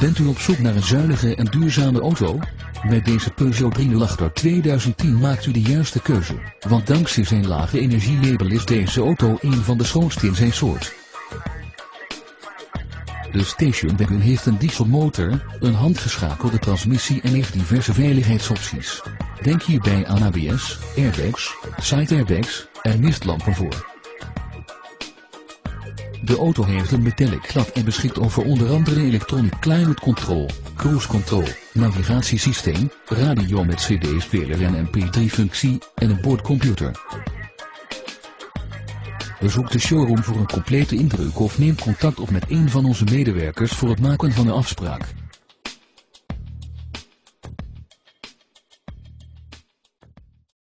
Bent u op zoek naar een zuinige en duurzame auto? Met deze Peugeot 308 2010 maakt u de juiste keuze, want dankzij zijn lage energielabel is deze auto een van de schoonste in zijn soort. De Station Wagon heeft een dieselmotor, een handgeschakelde transmissie en heeft diverse veiligheidsopties. Denk hierbij aan ABS, airbags, side airbags en mistlampen voor. De auto heeft een metallic glad en beschikt over onder andere electronic climate control, cruise control, navigatiesysteem, radio met cd-speler en mp3-functie en een boordcomputer. Bezoek de showroom voor een complete indruk of neem contact op met een van onze medewerkers voor het maken van een afspraak.